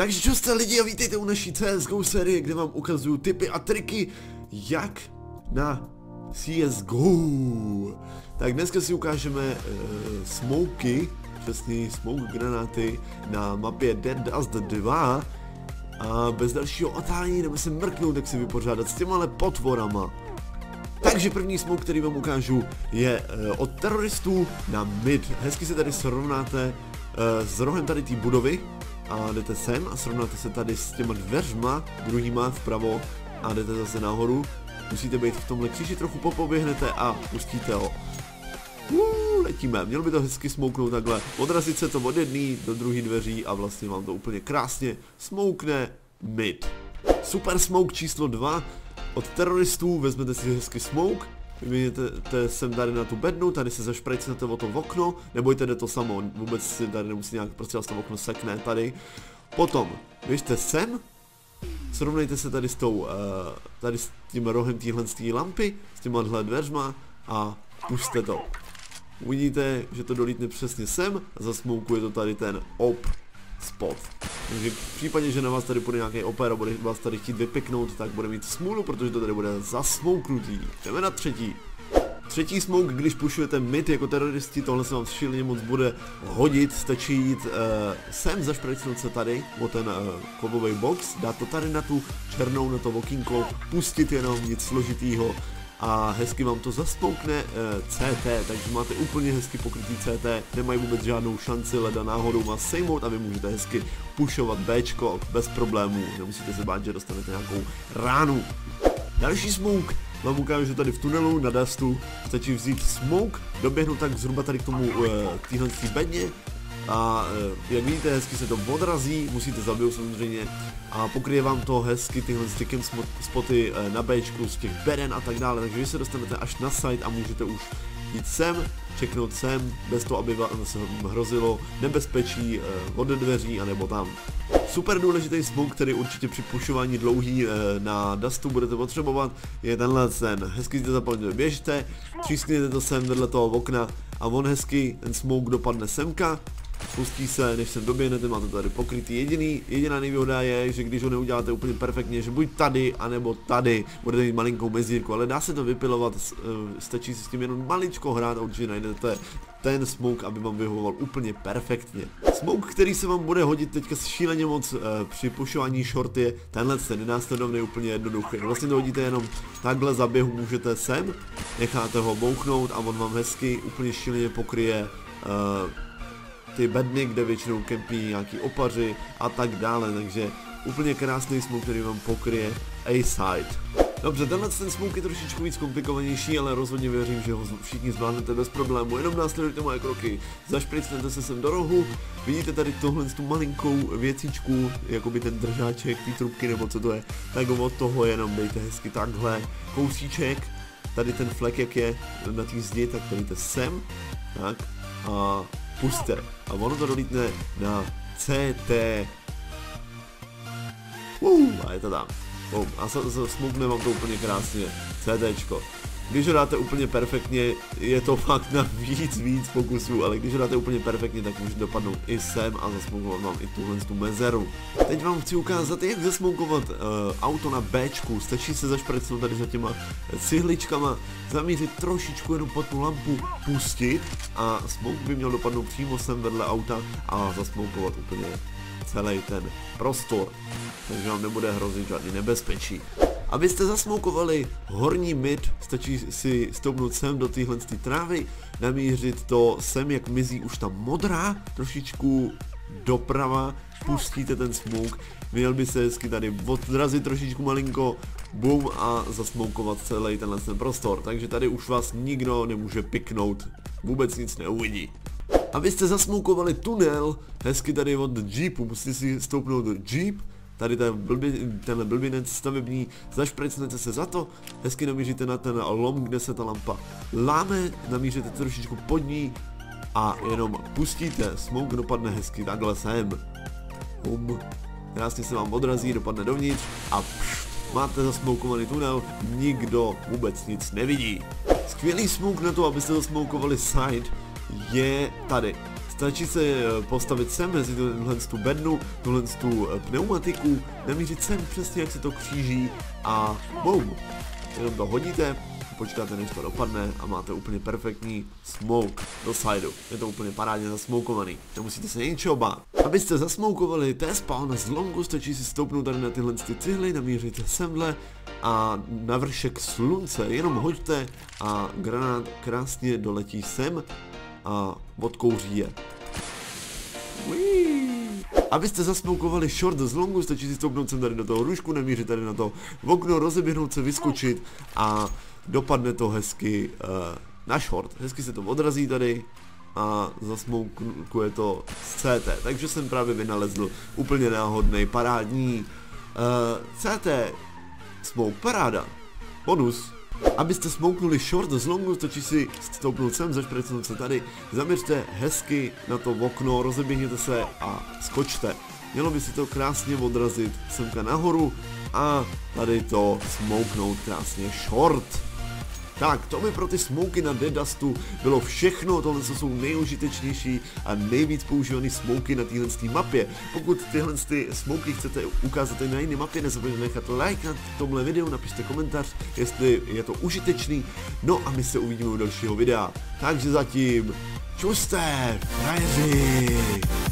Takže čo jste lidi a vítejte u naší CSGO série, kde vám ukazuju tipy a triky, jak na CSGO. Tak dneska si ukážeme uh, smoky, přesně smoke granáty na mapě Dead Dust 2 a bez dalšího otálení jdeme se mrknout, jak si vypořádat s těma potvorama. Takže první smoke, který vám ukážu, je uh, od teroristů na mid. Hezky se tady srovnáte uh, s rohem tady té budovy, a jdete sem a srovnáte se tady s těma dveřma, druhýma vpravo a jdete zase nahoru. Musíte být v tomhle kříži, trochu popoběhnete a pustíte ho. Uuu, letíme, měl by to hezky smouknout takhle, odrazit se to od jedné do druhé dveří a vlastně vám to úplně krásně smoukne mid. Super smoke číslo 2, od teroristů vezmete si hezky smoke, vyměníte sem tady na tu bednu, tady se zašprejcnete o to v okno, nebojte, jde to samo, vůbec si tady nemusí nějak, prostě vás to okno sekne tady. Potom, běžte sem, srovnejte se tady s tou, uh, tady s tím rohem téhle lampy, s těma dveřma a puste to. Uvidíte, že to dolítne přesně sem a zasmoukuje to tady ten op spot. Takže v případě, že na vás tady bude nějaký opera, bude vás tady chtít vypiknout, tak bude mít smůlu, protože to tady bude zasmouknutý. Jdeme na třetí. Třetí smoke, když pušujete mid jako teroristi, tohle se vám šíleně moc bude hodit, stačí jít uh, sem, zašpracnout se tady o ten uh, kovový box, dát to tady na tu černou, na to okýnko, pustit jenom nic složitýho, a hezky vám to zaspoukne e, eh, CT, takže máte úplně hezky pokrytý CT, nemají vůbec žádnou šanci leda náhodou vás sejmout a vy můžete hezky pušovat Bčko bez problémů, nemusíte se bát, že dostanete nějakou ránu. Další smoke vám ukážu, že tady v tunelu na Dustu stačí vzít smoke, doběhnout tak zhruba tady k tomu e, k téhle bedně, a e, jak vidíte, hezky se to odrazí, musíte zabijou samozřejmě a pokryje vám to hezky tyhle sticken spoty e, na Bčku z těch beden a tak dále, takže vy se dostanete až na site a můžete už jít sem, čeknout sem, bez toho, aby vám se hrozilo nebezpečí e, od dveří anebo tam. Super důležitý smoke, který určitě při pušování dlouhý na Dustu budete potřebovat, je tenhle ten. Hezky jste zapomněli, běžte, třískněte to sem vedle toho okna a on hezky, ten smoke dopadne semka, pustí se, než sem doběhnete, máte tady pokrytý. Jediný, jediná nevýhoda je, že když ho neuděláte úplně perfektně, že buď tady, anebo tady, budete mít malinkou mezírku, ale dá se to vypilovat, eh, stačí si s tím jenom maličko hrát a určitě najdete ten smoke, aby vám vyhovoval úplně perfektně. Smoke, který se vám bude hodit teďka šíleně moc e, při pušování short je tenhle ten následovný úplně jednoduchý. Vlastně to hodíte jenom takhle za běhu můžete sem, necháte ho bouchnout a on vám hezky úplně šíleně pokryje e, ty bedny, kde většinou kempí nějaký opaři a tak dále, takže úplně krásný smoke, který vám pokryje A-side. Dobře, tenhle ten smoke je trošičku víc komplikovanější, ale rozhodně věřím, že ho všichni zvládnete bez problému. Jenom následujte moje kroky. Zašpricnete se sem do rohu, vidíte tady tohle tu malinkou věcičku, jako by ten držáček, ty trubky nebo co to je, tak od toho jenom dejte hezky takhle kousíček, tady ten flek jak je na té zdi, tak dejte sem, tak, a puste. A ono to dolítne na CT. Uh, a je to tam. Boom. A smutne vám to úplně krásně. CTčko. Když ho dáte úplně perfektně, je to fakt na víc, víc pokusů, ale když ho dáte úplně perfektně, tak může dopadnout i sem a zasmoukovat vám i tuhle tu mezeru. Teď vám chci ukázat, jak zasmoukovat uh, auto na Bčku. Stačí se zašpracnout tady za těma cihličkama, zamířit trošičku jenom pod tu lampu, pustit a smouk by měl dopadnout přímo sem vedle auta a zasmoukovat úplně celý ten prostor. Takže vám nebude hrozit žádný nebezpečí. Abyste zasmoukovali horní mid, stačí si stoupnout sem do téhle trávy, namířit to sem, jak mizí už ta modrá, trošičku doprava, pustíte ten smoke, měl by se hezky tady odrazit trošičku malinko, boom a zasmoukovat celý tenhle ten prostor, takže tady už vás nikdo nemůže piknout, vůbec nic neuvidí. Abyste zasmoukovali tunel, hezky tady od jeepu, musíte si stoupnout do jeep, tady ten blbě, tenhle blbinec stavební, zašpricnete se za to, hezky namíříte na ten lom, kde se ta lampa láme, namíříte trošičku pod ní a jenom pustíte, smoke dopadne hezky takhle sem. Bum. Krásně se vám odrazí, dopadne dovnitř a pš, máte zasmoukovaný tunel, nikdo vůbec nic nevidí. Skvělý smoke na to, abyste zasmoukovali side, je tady Stačí se eh, postavit sem mezi tuhle tu bednu, tuhle tu eh, pneumatiku, namířit sem přesně jak se to kříží a boom. Jenom to hodíte, počkáte než to dopadne a máte úplně perfektní smoke do sideu. Je to úplně parádně zasmoukovaný, nemusíte se ničeho bát. Abyste zasmoukovali té spawn z longu, stačí si stoupnout tady na tyhle ty cihly, namířit semhle a na vršek slunce jenom hoďte a granát krásně doletí sem a odkouří je. Abyste zasmoukovali short z longu, stačí si stoupnout sem tady do toho rušku, nemířit tady na to v okno, rozeběhnout se, vyskočit a dopadne to hezky uh, na short. Hezky se to odrazí tady a zasmoukuje to z CT. Takže jsem právě vynalezl úplně náhodný parádní uh, CT smoke paráda. Bonus. Abyste smouknuli short z longu, stačí si stoupnout sem, zašpracnout se tady, zaměřte hezky na to okno, rozeběhněte se a skočte. Mělo by si to krásně odrazit semka nahoru a tady to smouknout krásně short. Tak, to by pro ty smoky na Dead Dustu bylo všechno, tohle jsou nejužitečnější a nejvíc používané smoky na téhle mapě. Pokud tyhle ty smoky chcete ukázat na jiné mapě, nezapomeňte nechat like na tomhle videu, napište komentář, jestli je to užitečný, no a my se uvidíme u dalšího videa. Takže zatím, čuste, frajeři!